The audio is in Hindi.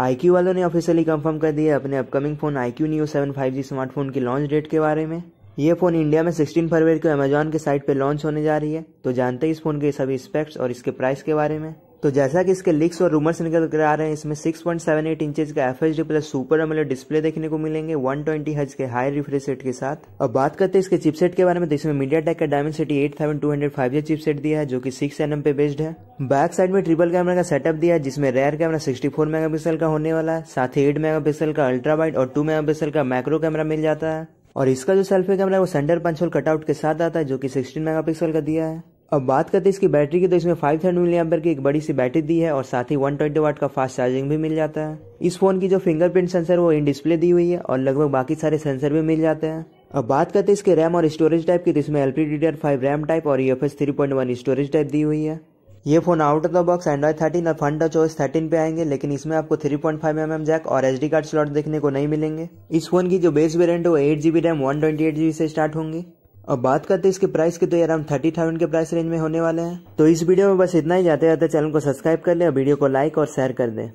आईक्यू वालों ने ऑफिशियली कंफर्म कर दिया अपने upcoming phone iQOO new seven five G smartphone की लॉन्च डेट के बारे में। ये फ़ोन इंडिया में 16 फरवरी को अमेजोन के साइट पर लॉन्च होने जा रही है। तो जानते हैं इस फ़ोन के सभी स्पेक्ट्स और इसके प्राइस के बारे में। तो जैसा कि इसके लिक्स और रूमर्स निकल कर आ रहे हैं, इसमें 6.78 इंचेस का F H D plus super AMOLED display देखने को मिलेंगे 120 ट्वेंटी हज के हाई रिफ्रेश रेट के साथ। अब बात करते हैं इसके चिपसेट के बारे में तो इसमें मीडिया टेक का Dimensity eight thousand two hundred five G chipset दिया है, जो कि सिक्स एन पे बेस्ड है। बैक साइड में ट्रिपल कैमरा का सेटअप दिया है, जिसमें रेयर कैमरा 64 मेगापिक्सल का होने वाला है, साथ ही 8 मेगापिक्सल का अल्ट्रा वाइड और 2 मेगापिक्सल का मैक्रो कैमरा मिल जाता है। और इसका जो सेल्फी कैमरा है, वो सेंटर पंच होल कटआउट के साथ आता है, जो कि 16 मेगापिक्सल का दिया है। अब बात करते हैं इसकी बैटरी की तो इसमें फाइव थाउज़ेंड मिली की एक बड़ी सी बैटरी दी है और साथ ही 120 वाट का फास्ट चार्जिंग भी मिल जाता है। इस फ़ोन की जो फिंगरप्रिंट सेंसर वो इन डिस्प्ले दी हुई है और लगभग बाकी सारे सेंसर भी मिल जाते हैं। अब बात करते हैं इसके रैम और स्टोरेज टाइप की तो इसमें L P five RAM type और E F S three point one storage type दी हुई है। ये phone out of the box Android thirteen और फन टच ओएस थर्टीन पे आएँगे, लेकिन इसमें आपको 3.5 point five M M jack और एच डी कार्ड स्लॉट देखने को नहीं मिलेंगे। इस फ़ोन की जो बेस वेरिएंट है, वो eight GB RAM one twenty eight GB से स्टार्ट होंगी। अब बात करते हैं इसके प्राइस की तो ये अराउंड थर्टी थाउज़ेंड के प्राइस रेंज में होने वाले हैं। तो इस वीडियो में बस इतना ही जाते जाते चैनल को सब्सक्राइब कर ले और वीडियो को लाइक और शेयर कर दें।